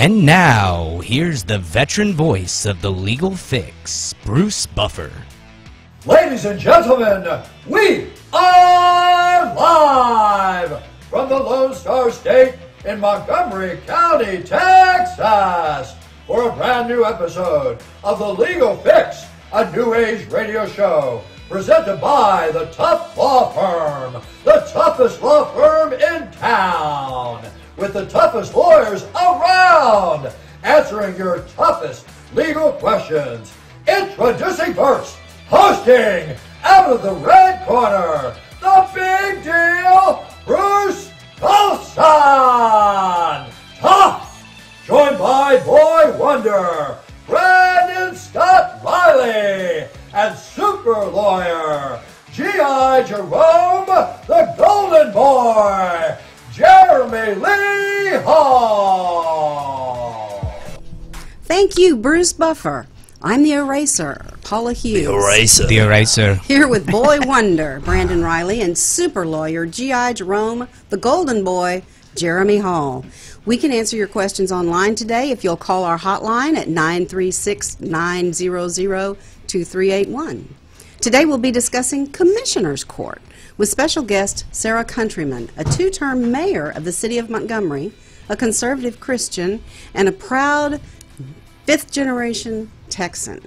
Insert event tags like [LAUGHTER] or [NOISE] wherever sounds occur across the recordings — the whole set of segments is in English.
And now, here's the veteran voice of the legal fix, Bruce Buffer. Ladies and gentlemen, we are live from the Lone Star State in Montgomery County, Texas, for a brand new episode of The Legal Fix, a new age radio show presented by the Tough Law Firm, the toughest law firm in town, with the toughest lawyers around, answering your toughest legal questions. Introducing first, hosting out of the red corner, the big deal, Bruce Colson. Tough, joined by Boy Wonder, Brandon Scott Riley, and super lawyer, G.I. Jerome, the Golden Boy, Jeremy Lee Hall. Thank you, Bruce Buffer. I'm the eraser, Paula Hughes. The Eraser. The eraser. Here with Boy [LAUGHS] Wonder, Brandon Riley, and super lawyer G.I. Jerome, the Golden Boy, Jeremy Hall. We can answer your questions online today if you'll call our hotline at 936 900 2381. Today we'll be discussing Commissioner's Court with special guest Sarah Countryman, a two term mayor of the city of Montgomery, a conservative Christian, and a proud fifth generation Texan.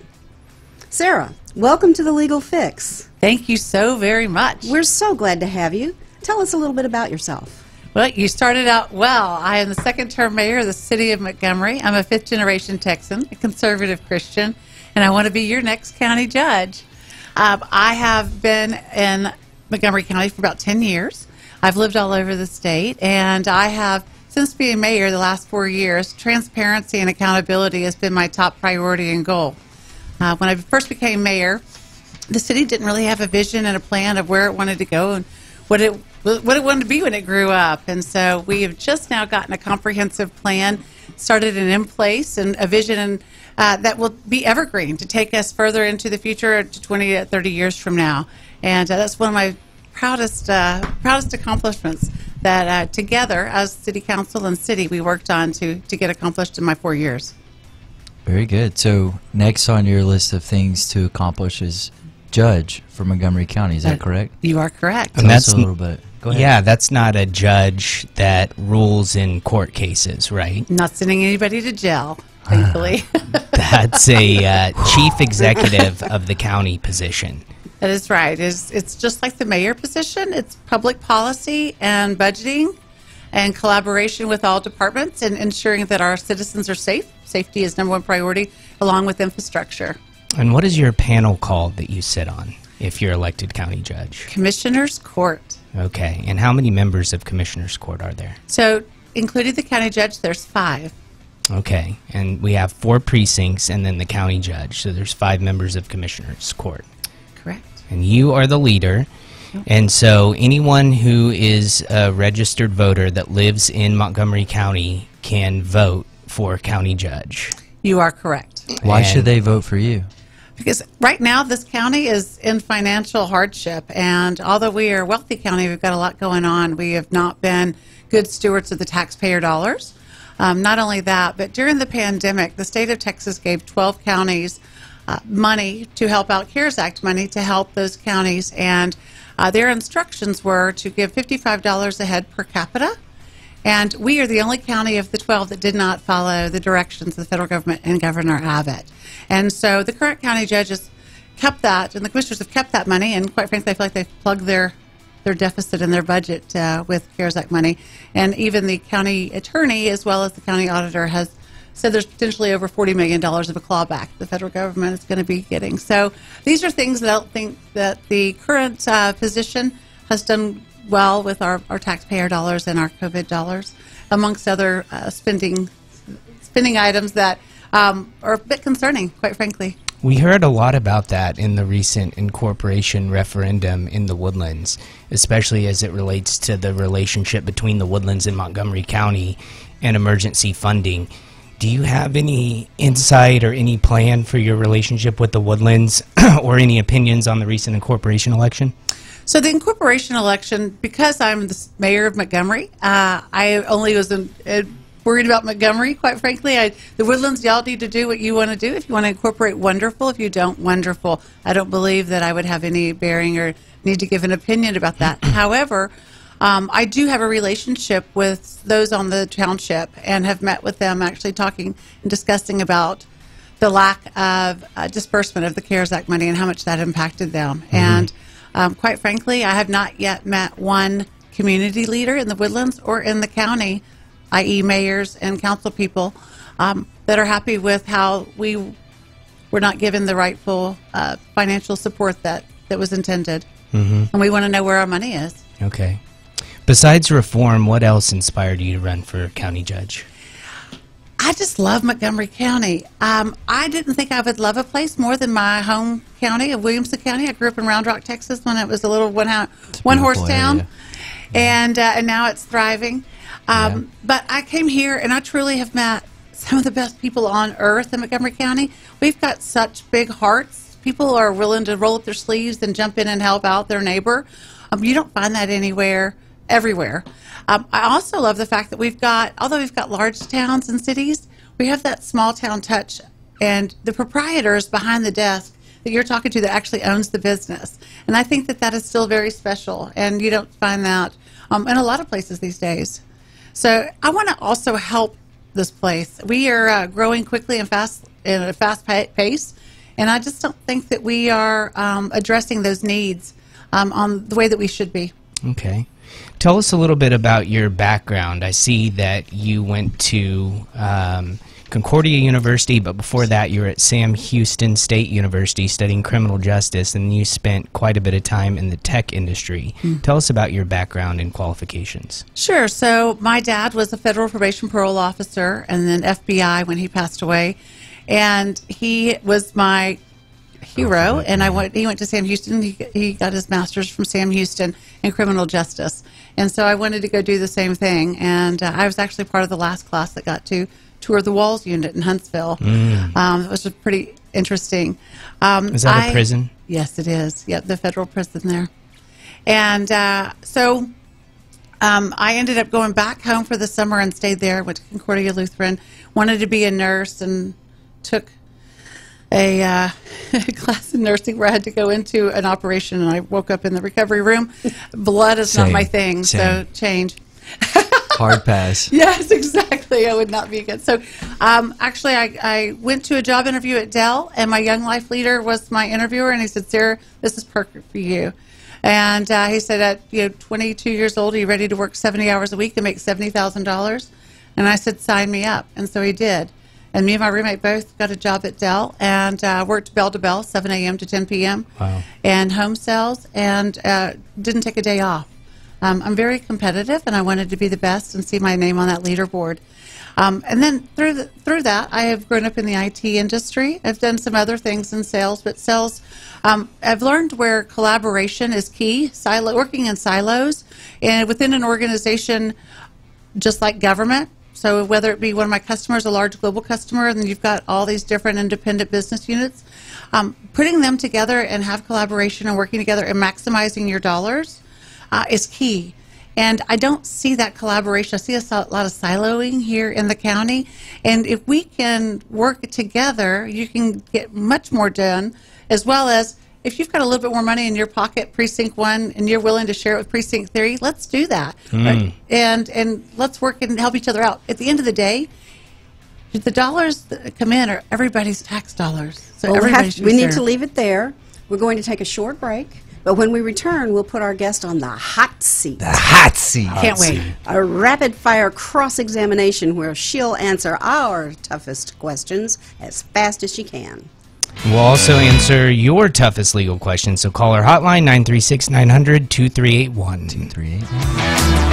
Sarah, welcome to the Legal Fix. Thank you so very much. We're so glad to have you. Tell us a little bit about yourself. Well, you started out well. I am the second term mayor of the city of Montgomery. I'm a fifth generation Texan, a conservative Christian, and I want to be your next county judge. Um, I have been in Montgomery County for about 10 years. I've lived all over the state, and I have, since being mayor the last four years, transparency and accountability has been my top priority and goal. Uh, when I first became mayor, the city didn't really have a vision and a plan of where it wanted to go and what it what it wanted to be when it grew up. And so we have just now gotten a comprehensive plan, started and in place, and a vision uh, that will be evergreen to take us further into the future to 20 30 years from now. And uh, that's one of my proudest uh, proudest accomplishments that uh, together as city council and city we worked on to to get accomplished in my four years. Very good. So next on your list of things to accomplish is judge for Montgomery County. Is that Uh, correct? You are correct. Tell us a little bit. Go ahead. Yeah, that's not a judge that rules in court cases, right? Not sending anybody to jail, thankfully. [LAUGHS] That's a uh, chief executive of the county position. That is right. It's, it's just like the mayor position. It's public policy and budgeting and collaboration with all departments and ensuring that our citizens are safe. Safety is number one priority, along with infrastructure. And what is your panel called that you sit on if you're elected county judge? Commissioner's Court. Okay. And how many members of Commissioner's Court are there? So, including the county judge, there's five. Okay. And we have four precincts and then the county judge. So there's five members of Commissioner's Court. Correct. and you are the leader. And so anyone who is a registered voter that lives in Montgomery County can vote for county judge. You are correct. Why And- should they vote for you? Because right now, this county is in financial hardship. And although we are a wealthy county, we've got a lot going on. We have not been good stewards of the taxpayer dollars. Um, not only that, but during the pandemic, the state of Texas gave 12 counties uh, money to help out CARES Act money to help those counties. And uh, their instructions were to give $55 a head per capita. And we are the only county of the 12 that did not follow the directions of the federal government and Governor Abbott. And so the current county judges kept that, and the commissioners have kept that money, and quite frankly, I feel like they've plugged their their deficit in their budget uh, with CARES Act money. And even the county attorney, as well as the county auditor, has said there's potentially over $40 million of a clawback the federal government is going to be getting. So these are things that I don't think that the current uh, position has done well with our, our taxpayer dollars and our COVID dollars, amongst other uh, spending spending items that um, are a bit concerning, quite frankly. We heard a lot about that in the recent incorporation referendum in the Woodlands, especially as it relates to the relationship between the Woodlands and Montgomery County and emergency funding. Do you have any insight or any plan for your relationship with the Woodlands [CLEARS THROAT] or any opinions on the recent incorporation election? So the incorporation election, because I'm the mayor of Montgomery, uh, I only was in, uh, worried about Montgomery, quite frankly. I, the Woodlands, y'all need to do what you want to do. If you want to incorporate wonderful, if you don't, wonderful. I don't believe that I would have any bearing or need to give an opinion about that. [CLEARS THROAT] However, um, I do have a relationship with those on the township and have met with them actually talking and discussing about the lack of uh, disbursement of the CARES Act money and how much that impacted them. And um, quite frankly, I have not yet met one community leader in the Woodlands or in the county, i.e., mayors and council people, um, that are happy with how we were not given the rightful uh, financial support that, that was intended. And we want to know where our money is. Okay. Besides reform, what else inspired you to run for county judge? I just love Montgomery County. Um, I didn't think I would love a place more than my home county of Williamson County. I grew up in Round Rock, Texas, when it was a little one, one horse town, area. and uh, and now it's thriving. Um, But I came here, and I truly have met some of the best people on earth in Montgomery County. We've got such big hearts. People are willing to roll up their sleeves and jump in and help out their neighbor. Um, you don't find that anywhere, everywhere. Um, I also love the fact that we've got, although we've got large towns and cities, we have that small town touch, and the proprietors behind the desk that you're talking to that actually owns the business. And I think that that is still very special, and you don't find that um, in a lot of places these days. So I want to also help this place. We are uh, growing quickly and fast in a fast pace, and I just don't think that we are um, addressing those needs um, on the way that we should be. Okay. Tell us a little bit about your background. I see that you went to um, Concordia University, but before that, you were at Sam Houston State University studying criminal justice, and you spent quite a bit of time in the tech industry. Tell us about your background and qualifications. Sure. So my dad was a federal probation parole officer and then FBI when he passed away, and he was my hero. And I went. He went to Sam Houston. He, he got his master's from Sam Houston in criminal justice, and so I wanted to go do the same thing. And uh, I was actually part of the last class that got to tour the Walls unit in Huntsville. Um, it was pretty interesting. Um, Is that a I- prison? Yes, it is. Yep, the federal prison there. And uh, so um, I ended up going back home for the summer and stayed there. Went to Concordia Lutheran. Wanted to be a nurse and took a uh, [LAUGHS] class in nursing where I had to go into an operation, and I woke up in the recovery room. Blood is not my thing, so change. [LAUGHS] Hard pass. Yes, exactly. I would not be good. So, um, actually, I, I went to a job interview at Dell, and my young life leader was my interviewer, and he said, "Sarah, this is perfect for you." And uh, he said, "At you know, 22 years old, are you ready to work 70 hours a week and make seventy thousand dollars?" And I said, "Sign me up." And so he did. And me and my roommate both got a job at Dell and uh, worked bell to bell, 7 a.m. to 10 p.m. Wow. And home sales, and uh, didn't take a day off. Um, I'm very competitive, and I wanted to be the best and see my name on that leaderboard. Um, and then through the, through that, I have grown up in the IT industry. I've done some other things in sales, but sales, um, I've learned where collaboration is key. Silo, working in silos, and within an organization, just like government. So whether it be one of my customers, a large global customer, and you've got all these different independent business units, um, putting them together and have collaboration and working together and maximizing your dollars uh, is key. And I don't see that collaboration. I see a lot of siloing here in the county. And if we can work together, you can get much more done, as well as if you've got a little bit more money in your pocket, precinct one, and you're willing to share it with precinct three, let's do that. Hmm. Right? And and let's work and help each other out. At the end of the day, the dollars that come in are everybody's tax dollars. So Well, we, have, we need to leave it there. We're going to take a short break, but when we return, we'll put our guest on the hot seat. The hot seat. Can't wait. A rapid fire cross examination where she'll answer our toughest questions as fast as she can. We'll also answer your toughest legal questions, so call our hotline 936 900 2381. 2381.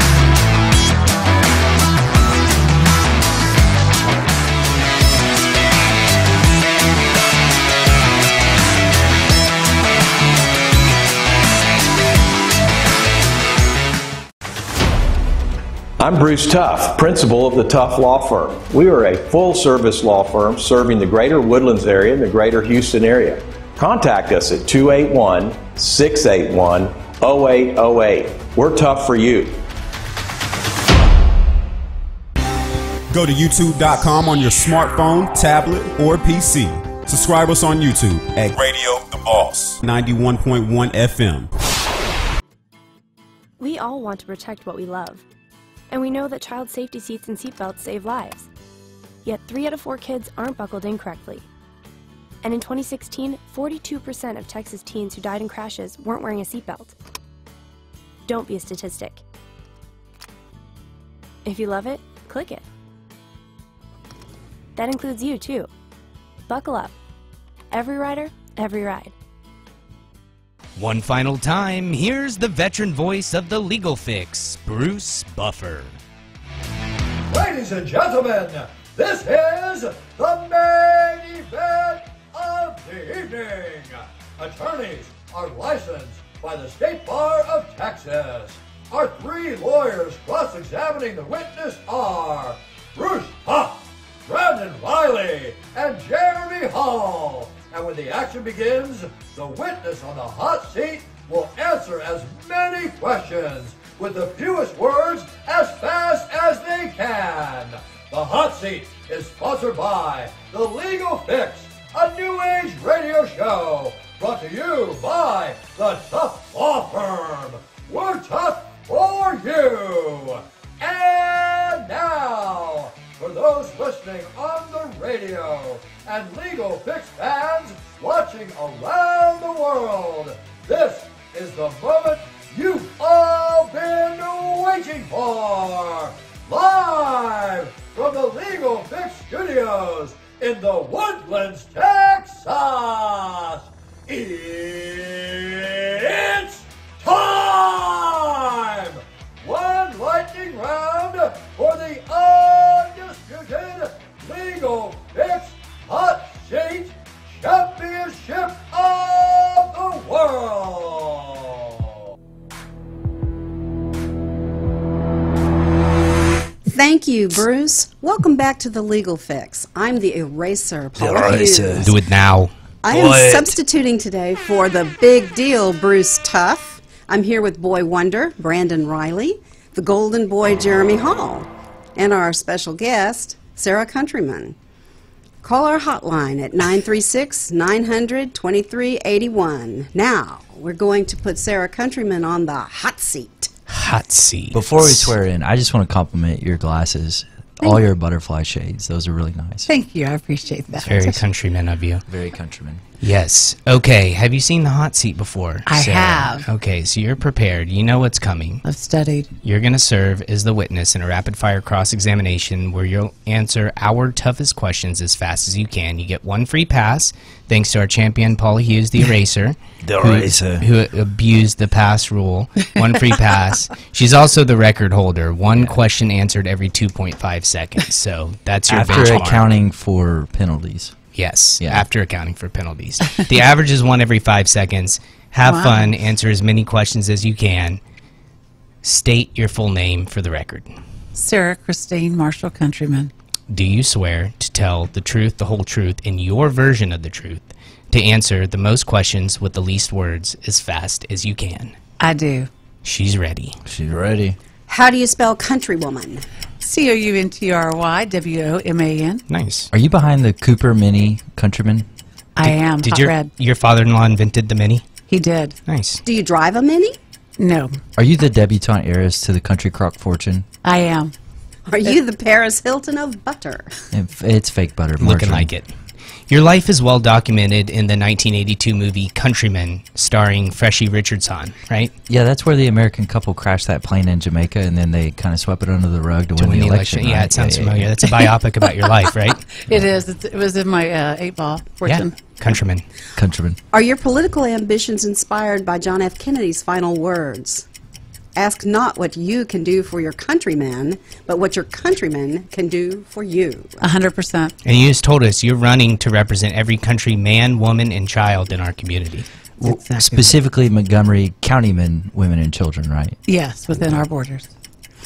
I'm Bruce Tough, principal of the Tough Law Firm. We are a full service law firm serving the greater Woodlands area and the greater Houston area. Contact us at 281 681 0808. We're tough for you. Go to youtube.com on your smartphone, tablet, or PC. Subscribe us on YouTube at Radio The Boss 91.1 FM. We all want to protect what we love. And we know that child safety seats and seatbelts save lives. Yet three out of four kids aren't buckled in correctly. And in 2016, 42% of Texas teens who died in crashes weren't wearing a seatbelt. Don't be a statistic. If you love it, click it. That includes you, too. Buckle up. Every rider, every ride. One final time, here's the veteran voice of the legal fix, Bruce Buffer. Ladies and gentlemen, this is the main event of the evening. Attorneys are licensed by the State Bar of Texas. Our three lawyers cross-examining the witness are Bruce Tough, Brandon Riley, and Jeremy Hall. And when the action begins, the witness on the hot seat will answer as many questions with the fewest words as fast as they can. The hot seat is sponsored by The Legal Fix, a new age radio show brought to you by the Tough Law Firm. We're tough for you. And now, for those listening on the radio and Legal Fix fans watching around the world, this is the moment you've all been waiting for. Live from the Legal Fix studios in the Woodlands, Texas. It's Thank you, Bruce. Welcome back to the Legal Fix. I'm the eraser, Paula eraser. Hughes. Do it now. I am What? substituting today for the big deal, Bruce Tough. I'm here with Boy Wonder, Brandon Riley, the Golden Boy, Jeremy Hall, and our special guest, Sarah Countryman. Call our hotline at 936 900 2381. Now, we're going to put Sarah Countryman on the hot seat. Hot seat. Before we swear in, I just want to compliment your glasses. All your butterfly shades. Those are really nice. Thank you. I appreciate that. Very countryman of you. Very countryman. Yes. Okay. Have you seen the hot seat before? I Sarah? have. Okay, so you're prepared. You know what's coming. I've studied. You're going to serve as the witness in a rapid fire cross examination where you'll answer our toughest questions as fast as you can. You get one free pass, thanks to our champion, Paula Hughes, the eraser. [LAUGHS] The who- eraser. Who abused the pass rule. One free pass. [LAUGHS] She's also the record holder. One question answered every 2.5 seconds. So that's your After benchmark. accounting for penalties. Yes, Yeah. after accounting for penalties. the [LAUGHS] average is one every five seconds. Have Wow. fun, answer as many questions as you can. State your full name for the record. Sarah Christine Marshall Countryman. Do you swear to tell the truth, the whole truth, and your version of the truth, to answer the most questions with the least words as fast as you can? I do. She's ready. She's ready. How do you spell countrywoman? C O U N T R Y W O M A N. Nice. Are you behind the Cooper Mini Countryman? I am. Did hot your red. your father-in-law invented the mini? He did. Nice. Do you drive a Mini? No, Are you the debutante heiress to the Country Crock fortune? I am. Are you the Paris Hilton of butter? It- It's fake butter. Looking like it. Your life is well documented in the 1982 movie Countrymen, starring Freshie Richardson, right? Yeah, that's where the American couple crashed that plane in Jamaica, and then they kind of swept it under the rug to, To win win the the election. election. Yeah, right? it sounds yeah, familiar. yeah. That's a biopic about your life, right? [LAUGHS] It is. It's, it was in my uh, eight ball fortune. Yeah, Countrymen. Countryman. Are your political ambitions inspired by John F. Kennedy's final words? Ask not what you can do for your countrymen, but what your countrymen can do for you. A hundred percent. And you just told us you're running to represent every country, man, woman, and child in our community. Exactly. Specifically, Montgomery County men, women, and children, right? Yes, within our borders.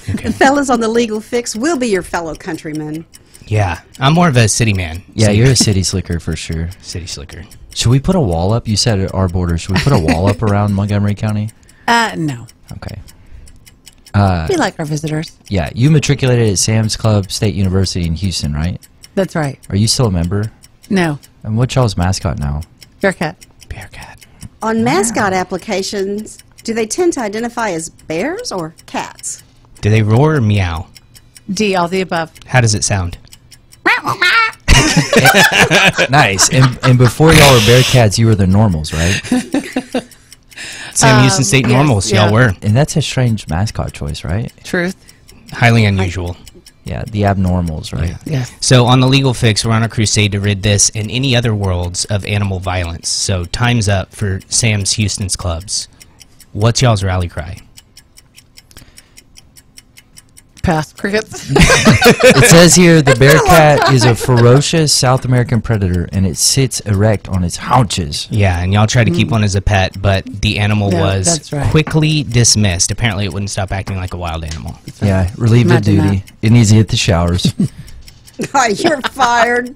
Okay. The [LAUGHS] fellas on the legal fix will be your fellow countrymen. Yeah, I'm more of a city man. Yeah, city, you're a city [LAUGHS] slicker for sure. city slicker. Should we put a wall up? You said at our border. Should we put a wall up [LAUGHS] around Montgomery County? Uh, no. Okay. Uh, We like our visitors. yeah, you matriculated at Sam's Club State University in Houston, right? That's right. Are you still a member? No, And what's y'all's mascot now? Bearcat. Bearcat. On mascot applications, do they tend to identify as bears or cats? Do they roar or meow? D, all the above. How does it sound? [LAUGHS] nice. And, and before y'all were Bearcats, you were the Normals, right? [LAUGHS] Sam Houston um, State yes, Normals, yeah. y'all were. And that's a strange mascot choice, right? Truth. Highly unusual. Yeah, the abnormals, right? Yeah. So on the legal fix, we're on a crusade to rid this and any other worlds of animal violence. So time's up for Sam's Houston's clubs. What's y'all's rally cry? Pass. Crickets. [LAUGHS] It says here the [LAUGHS] Bearcat is a ferocious South American predator and it sits erect on its haunches. Yeah, and y'all tried to keep mm. one as a pet, but the animal No, was right. quickly dismissed. Apparently, it wouldn't stop acting like a wild animal. Yeah, relieved of Imagine duty. It needs to hit the showers. [LAUGHS] You're fired.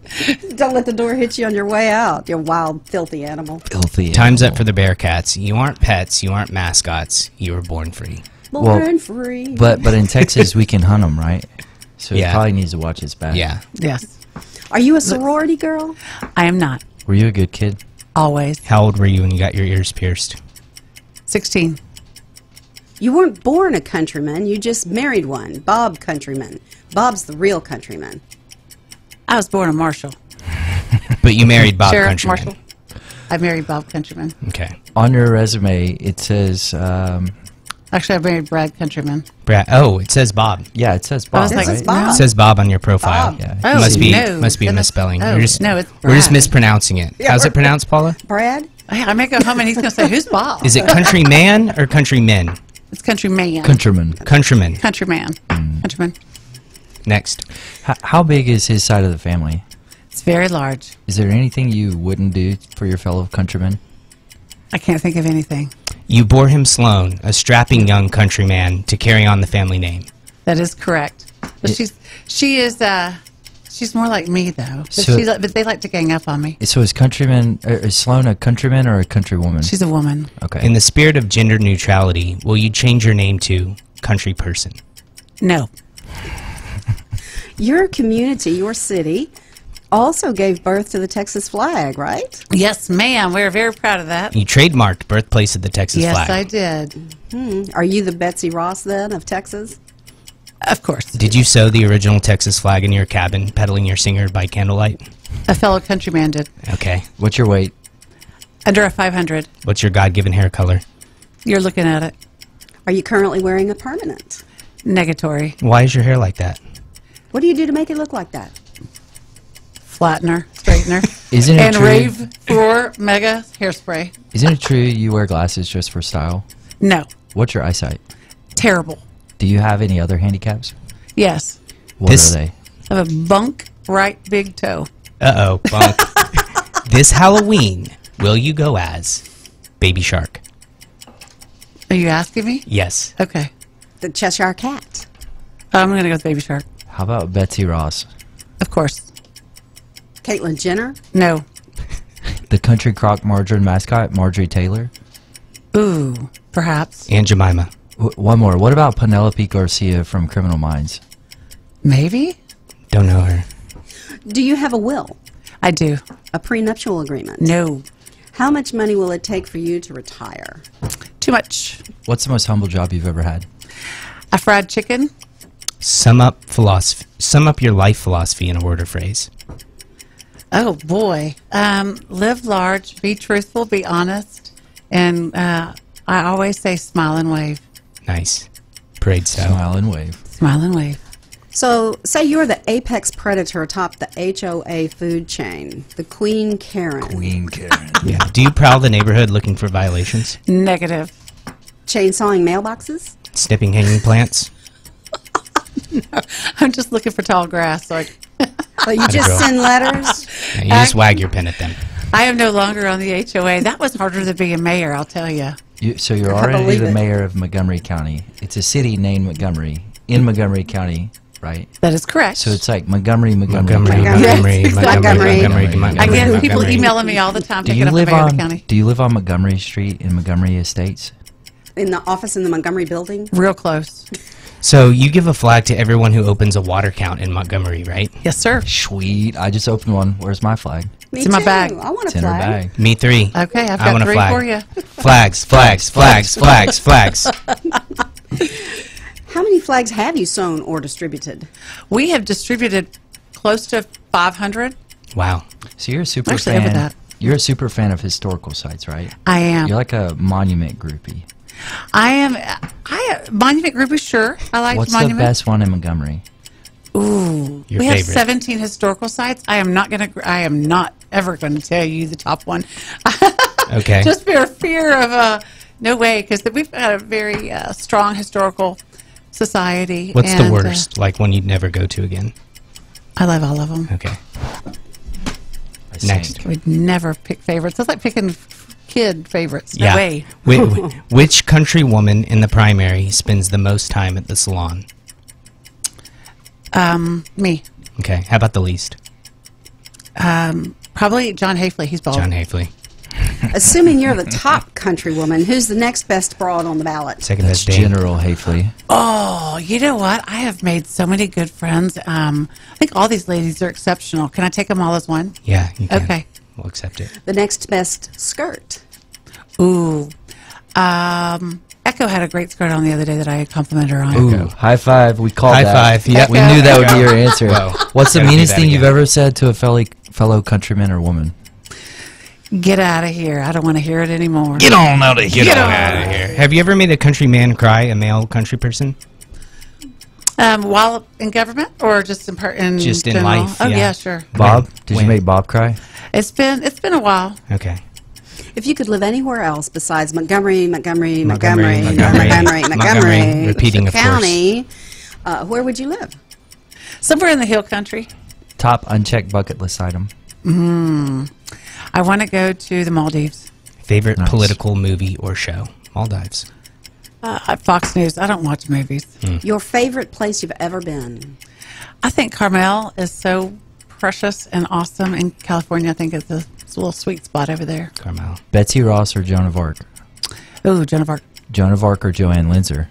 Don't let the door hit you on your way out, you wild, filthy animal. Filthy. Time's animal. up for the Bearcats. You aren't pets. You aren't mascots. You were born free. Born Well, free. But but in [LAUGHS] Texas we can hunt them, right? So Yeah. he probably needs to watch his back. Yeah. yes. Are you a sorority girl? I am not. Were you a good kid? Always. How old were you when you got your ears pierced? 16. You weren't born a countryman, you just married one, Bob Countryman. Bob's the real countryman. I was born a Marshall. [LAUGHS] But you married Bob Sheriff Countryman. Marshall. I married Bob Countryman. Okay. On your resume it says um, Actually, I married Brad Countryman. Brad. Oh, it says Bob. yeah, it says I Bob. was like, right? Bob. It says Bob on your profile. Bob. Yeah. Oh, must be no. must be a it's- misspelling. oh, we're just no, it's Brad. we're just mispronouncing it. Yeah, How's it pronounced, Paula? Brad? I, I may go home and he's going to say, Who's Bob? Is it countryman or countrymen? It's Countryman. Countryman. Countryman. Countryman. Mm. Countryman. Next. H- how big is his side of the family? It's very large. Is there anything you wouldn't do for your fellow countrymen? I can't think of anything. You bore him Sloan, a strapping young countryman, to carry on the family name. That is correct. But she's she is uh she's more like me though. But, So- she, but they like to gang up on me. So is countryman er, is Sloan a countryman or a countrywoman? She's a woman. okay. In the spirit of gender neutrality, will you change your name to country person? No. [LAUGHS] Your community, your city, also gave birth to the Texas flag, right? Yes, ma'am. We're very proud of that. You trademarked birthplace of the Texas yes, flag. Yes, I did. Hmm. Are you the Betsy Ross then of Texas? Of course. Did you sew the original Texas flag in your cabin, pedaling your singer by candlelight? A fellow countryman did. Okay. What's your weight? Under a 500. What's your God-given hair color? You're looking at it. Are you currently wearing a permanent? Negatory. Why is your hair like that? What do you do to make it look like that? Flattener. Straightener. Isn't it and true? Rave 4 Mega Hairspray. Isn't it true you wear glasses just for style? No. What's your eyesight? Terrible. Do you have any other handicaps? Yes. What This- are they? I have a bunk right big toe. Uh-oh, bunk. [LAUGHS] this Halloween, will you go as Baby Shark? Are you asking me? Yes. Okay. The Cheshire Cat. I'm going to go with Baby Shark. How about Betsy Ross? Of course. Caitlyn Jenner. No. The country crock margarine mascot, Marjorie Taylor? Ooh, perhaps. Aunt Jemima. W- one more. What about Penelope Garcia from Criminal Minds? Maybe? Don't know her. Do you have a will? I do. A prenuptial agreement? No. How much money will it take for you to retire? Too much. What's the most humble job you've ever had? A fried chicken? Sum up philosophy. Sum up your life philosophy in a word or phrase. Oh, boy. Um, live large, be truthful, be honest, and uh, I always say smile and wave. Nice. Parade style. Smile and wave. Smile and wave. So, say you're the apex predator atop the HOA food chain, the Queen Karen. Queen [LAUGHS] Karen. Yeah. Do you prowl the neighborhood looking for violations? Negative. Chainsawing mailboxes? Snipping hanging plants? no, [LAUGHS] I'm just looking for tall grass. So I, So you just send letters? Yeah, you just wag your pen at them. I am no longer on the HOA. That was harder than being mayor, I'll tell you. You, so you're already the it. mayor of Montgomery County. It's a city named Montgomery in Montgomery County, right? That is correct. So it's like Montgomery, Montgomery. Montgomery, Montgomery. Montgomery, Yes, Montgomery. Montgomery, Montgomery. Montgomery, I get Montgomery. people emailing me all the time Do you up live the mayor on county. Do you live on Montgomery Street in Montgomery Estates? in the office in the Montgomery building? Real close. So you give a flag to everyone who opens a water count in Montgomery, right? Yes, sir. Sweet. I just opened one. Where's my flag? Me It's in my too. bag. I want It's a in her flag. bag. Me three. Okay, I've I got want a three flag. for you. Flags, flags, flags, flags, [LAUGHS] flags. How many flags have you sewn or distributed? We have distributed close to 500. Wow. So you're a super Actually, over that. You're a super fan of historical sites, right? I am. You're like a monument groupie. I am. I monument group is sure. I like What's monument. the best one in Montgomery? Your we have 17 historical sites. I am not going to. I am not ever going to tell you the top one. [LAUGHS] Okay. Just for fear of uh, no way, because we've got a very uh, strong historical society. What's and, the uh, worst? like one you'd never go to again? I love all of them. Okay. I Next. We'd never pick favorites. It's like picking kid favorites. No yeah. way. Whi- [LAUGHS] which country woman in the primary spends the most time at the salon? Um, me. Okay. How about the least? Um, probably John Hafley. He's bald. John Hafley. [LAUGHS] Assuming you're the top country woman, who's the next best broad on the ballot? Second That's best. General Hafley. Oh, you know what? I have made so many good friends. Um, I think all these ladies are exceptional. Can I take them all as one? Yeah. You can. Okay. We'll accept it. The next best skirt. Ooh. Um, Echo had a great skirt on the other day that I complimented her on. Ooh, high five. We called High that. five, yep. We knew that would be your answer. [LAUGHS] Whoa. What's the Gotta do meanest that thing you've again. ever said to a fellow fellow countryman or woman? Get out of here. I don't want to hear it anymore. Get on out of here. Get on out of here. Have you ever made a country man cry, a male country person? Um, while in government or just in, per- in Just in general? life, Oh, yeah. yeah, sure. Bob, When? did When? you make Bob cry? It's been it's been a while. Okay. If you could live anywhere else besides Montgomery, Montgomery, Montgomery, Montgomery, Montgomery, Montgomery, Montgomery, Montgomery, repeating, of course. County, uh, where would you live? Somewhere in the hill country. Top unchecked bucket list item. I want to go to the Maldives. Favorite Nice. political movie or show? Maldives. Uh, Fox News. I don't watch movies. Your favorite place you've ever been? I think Carmel is so precious and awesome in California. I think it's a, it's a little sweet spot over there. Carmel. Betsy Ross or Joan of Arc? Ooh, Joan of Arc. Joan of Arc or Joanne Linzer?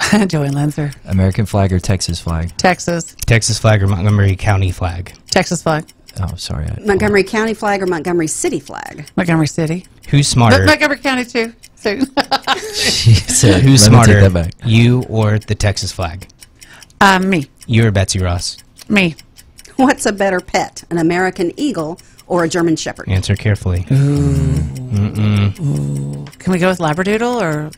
[LAUGHS] Joanne Linzer. American flag or Texas flag? Texas. Texas flag or Montgomery County flag? Texas flag. Oh, sorry. I, Montgomery County flag or Montgomery City flag? Montgomery City. Who's smarter? But Montgomery County, too. So, [LAUGHS] she said, Who's let smarter? take back. You or the Texas flag? um, me. You or Betsy Ross? Me. What's a better pet, an American eagle or a German shepherd? Answer carefully. Can we go with Labradoodle or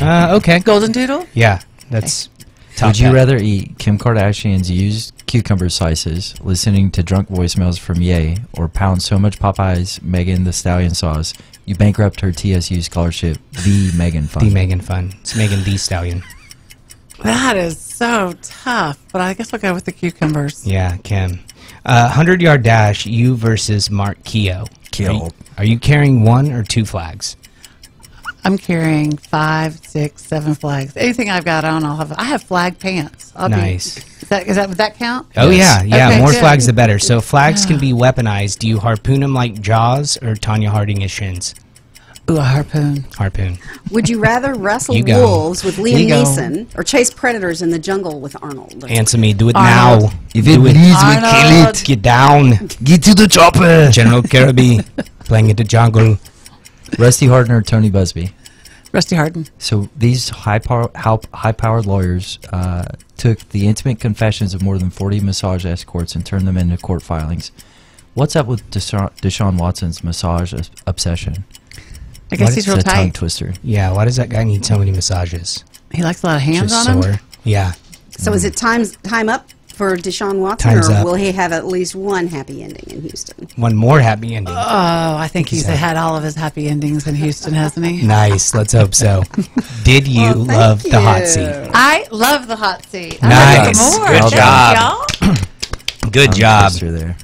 Uh, okay. Golden Doodle? Yeah, that's top. Would you pet. rather eat Kim Kardashian's used cucumber slices, listening to drunk voicemails from Ye, or pound so much Popeyes Megan Thee Stallion sauce you bankrupt her TSU scholarship, the Megan Fund? the Megan Fun? It's Megan Thee Stallion. That is so tough, but I guess I'll go with the cucumbers. Yeah, Kim. Uh, Hundred yard dash. You versus Mark Keough. Keough. Are you, are you carrying one or two flags? I'm carrying five, six, seven flags. Anything I've got on, I'll have. I have flag pants. I'll be- Nice. Is that is that would that count? Oh yeah, yeah. Okay, more good. flags the better. So flags can be ah. weaponized. Do you harpoon them like Jaws or Tonya Harding is Shins? Ooh, a harpoon. Harpoon. Would you rather [LAUGHS] wrestle You wolves with Liam You go. Neeson or chase predators in the jungle with Arnold? Answer me. Do it Arnold. now. If Do it bleeds, we kill it. Get down. Get to the chopper. General Kirby [LAUGHS] playing in the jungle. Rusty Hardin or Tony Buzbee? Rusty Hardin. So these high power, high powered lawyers uh, took the intimate confessions of more than 40 massage escorts and turned them into court filings. What's up with Desha- Deshaun Watson's massage obs- obsession? I guess What? he's It's real a tongue twister. Yeah. Why does that guy need so many massages? He likes a lot of hands Just on him. Yeah. So is it time time up for Deshaun Watson, Time's or up. will he have at least one happy ending in Houston? One more happy ending. Oh, I think he's he's had all of his happy endings in Houston, hasn't he? [LAUGHS] Nice. Let's hope so. [LAUGHS] Did you Well, thank love the hot seat? I love the hot seat. I Nice. love it more. Good Thank job. y'all. [CLEARS THROAT] Good Tongue job. there.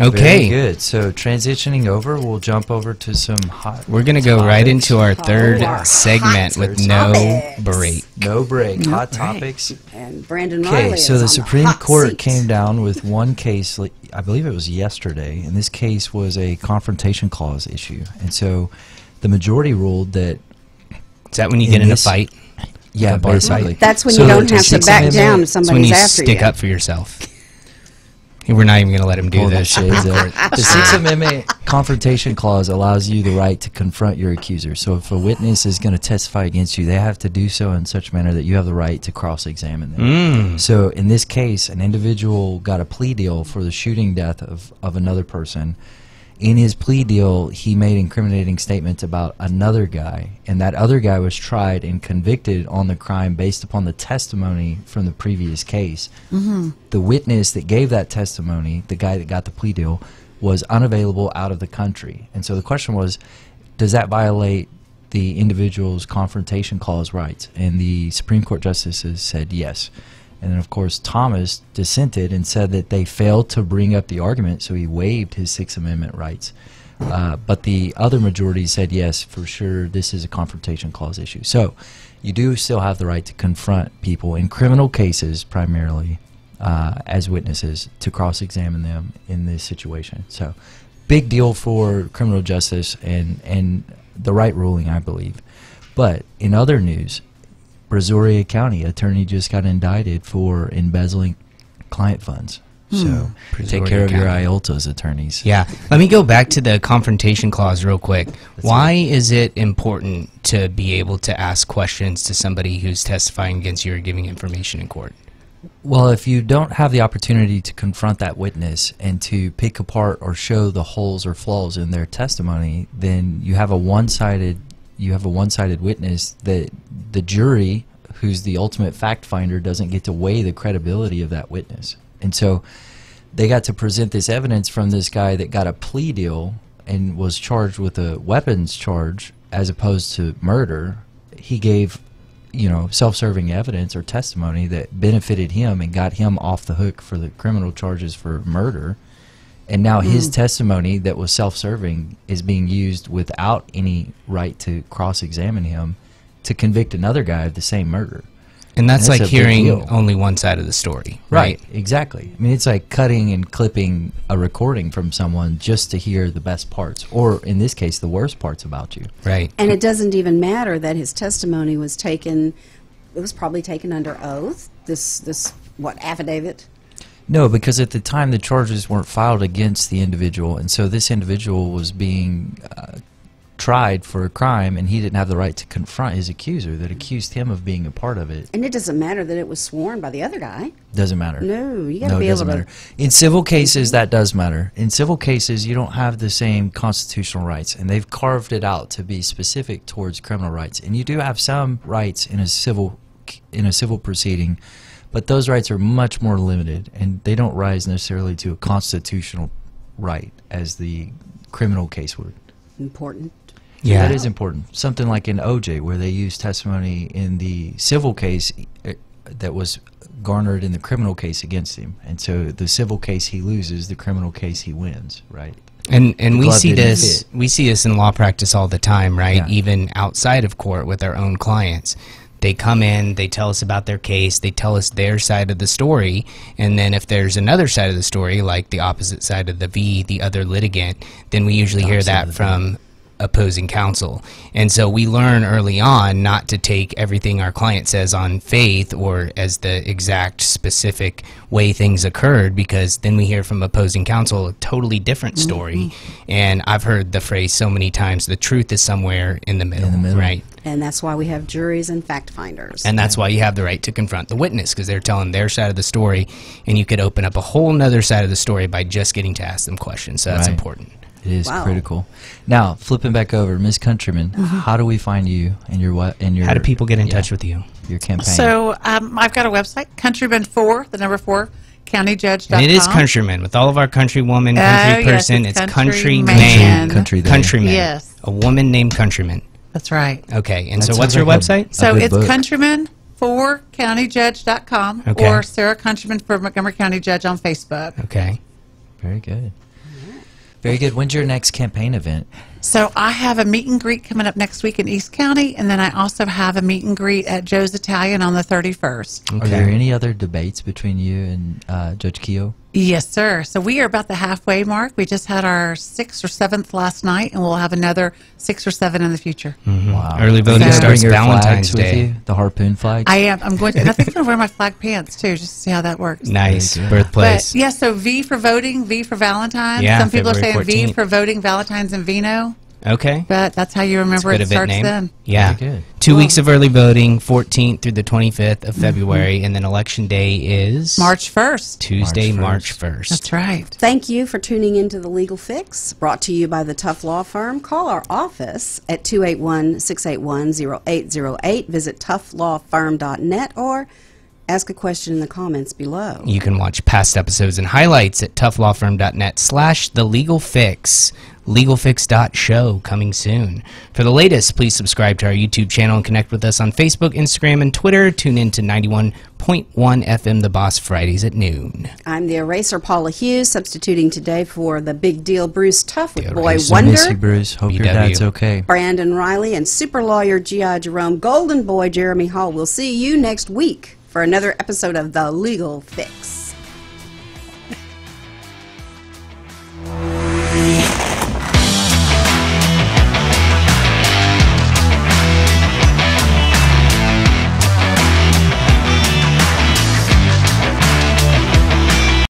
Okay. Very good. So transitioning over, we'll jump over to some hot. We're gonna go right into our third our segment hot with no topics. break. No break. hot break. topics. And Brandon Riley. Okay, so the Supreme hot Court seat. came down with one case, I believe it was yesterday, and this case was a confrontation clause issue. And so the majority ruled that Is that when you In get in a fight? yeah, basically. That's when So you don't have to back down if It's when you after stick you. up for yourself. We're not even going to let him do the this. [LAUGHS] The Sixth [LAUGHS] Amendment confrontation clause allows you the right to confront your accuser. So if a witness is going to testify against you, they have to do so in such manner that you have the right to cross-examine them. Mm. So in this case, an individual got a plea deal for the shooting death of, of another person. In his plea deal, he made incriminating statements about another guy, and that other guy was tried and convicted on the crime based upon the testimony from the previous case. Mm-hmm. The witness that gave that testimony, the guy that got the plea deal, was unavailable out of the country. And so the question was, does that violate the individual's confrontation clause rights? And the Supreme Court justices said yes. And then, of course, Thomas dissented and said that they failed to bring up the argument, so he waived his Sixth Amendment rights. Uh, but the other majority said yes, for sure, this is a confrontation clause issue. So you do still have the right to confront people in criminal cases, primarily uh, as witnesses, to cross examine them in this situation. So big deal for criminal justice and, and the right ruling, I believe. But in other news, Brazoria County attorney just got indicted for embezzling client funds. So hmm. take care of your County. IOLTA's attorneys. Yeah. Let me go back to the confrontation clause real quick. Why is it important to be able to ask questions to somebody who's testifying against you or giving information in court? Well, if you don't have the opportunity to confront that witness and to pick apart or show the holes or flaws in their testimony, then you have a one-sided you have a one-sided witness that the jury, who's the ultimate fact finder, doesn't get to weigh the credibility of that witness. And so they got to present this evidence from this guy that got a plea deal and was charged with a weapons charge as opposed to murder. He gave, you know, self-serving evidence or testimony that benefited him and got him off the hook for the criminal charges for murder. And now his mm. testimony that was self-serving is being used without any right to cross-examine him to convict another guy of the same murder. And that's, That's like hearing only one side of the story, right? Exactly. I mean, it's like cutting and clipping a recording from someone just to hear the best parts, or in this case, the worst parts about you. Right. And it doesn't even matter that his testimony was taken, it was probably taken under oath, this, this what, affidavit? No, because at the time the charges weren't filed against the individual, and so this individual was being uh, tried for a crime, and he didn't have the right to confront his accuser that accused him of being a part of it. And it doesn't matter that it was sworn by the other guy. Doesn't matter. No, you got to no, be it able to. matter. In civil cases, that does matter. In civil cases, you don't have the same constitutional rights, and they've carved it out to be specific towards criminal rights. And you do have some rights in a civil in a civil proceeding, but those rights are much more limited, and they don't rise necessarily to a constitutional right as the criminal case would. Important. Yeah. That is important. Something like in OJ, where they used testimony in the civil case eh, that was garnered in the criminal case against him. And so the civil case he loses, the criminal case he wins, right? And and we see this fit. we see this in law practice all the time, right? Yeah. Even outside of court with our own clients. They come in, they tell us about their case, they tell us their side of the story, and then if there's another side of the story, like the opposite side of the V, the other litigant, then we usually hear that from opposing counsel. And so we learn early on not to take everything our client says on faith or as the exact specific way things occurred because then we hear from opposing counsel a totally different mm-hmm. story. And I've heard the phrase so many times the truth is somewhere in the middle, the middle. right? And that's why we have juries and fact finders. And that's why you have the right to confront the witness because they're telling their side of the story, and you could open up a whole nother side of the story by just getting to ask them questions. So that's Right. important. It is Wow. critical. Now, flipping back over, Miss Countryman, how do we find you and your what and your How do people get in yeah, touch with you? your campaign? So um, I've got a website, Countryman4, the number 4, countyjudge.com. And it is countryman with all of our countrywoman, Oh, country yes, person. it's it's countryman. countryman, Country countryman. Yes. a woman named countryman. That's right. Okay, and That so what's your like a- website? So good it's book. Countryman for countyjudge.com Okay. or Sarah Countryman for Montgomery County Judge on Facebook. Okay, Very good. Very good. When's your next campaign event? So I have a meet and greet coming up next week in East County, and then I also have a meet and greet at Joe's Italian on the 31st. Are there any other debates between you and uh, Judge Keough? Yes, sir. So we are about the halfway mark. We just had our sixth or seventh last night, and we'll have another six or seven in the future. Mm-hmm. Wow. Early voting You guys starts Valentine's flags with Day. you? The harpoon flag. I am. I'm going to. I think I'm going to wear my flag pants too, just to see how that works. [LAUGHS] Nice birthplace. But yeah, so V for voting, V for Valentine's. Yeah, Some people February are saying V for voting Valentine's and Vino, okay. but that's how you remember it starts name. then. Yeah. Very good. Two weeks of early voting, 14th through the 25th of mm-hmm. February, and then election day is March 1st. Tuesday, March March 1st. That's right. Thank you for tuning into The Legal Fix, brought to you by the Tough Law Firm. Call our office at 281 681 0808. Visit toughlawfirm.net or ask a question in the comments below. You can watch past episodes and highlights at toughlawfirm.net slash the legal fix. Legalfix.show coming soon. For the latest, please subscribe to our YouTube channel and connect with us on Facebook, Instagram, and Twitter. Tune in to 91.1 FM The Boss Fridays at noon. I'm the eraser Paula Hughes, substituting today for the big deal Bruce Tough with The Boy eraser. I miss you, Wonder, Bruce. Hope your dad's okay. Brandon Riley, and super lawyer G.I. Jerome Golden Boy Jeremy Hall. We'll see you next week for another episode of The Legal Fix.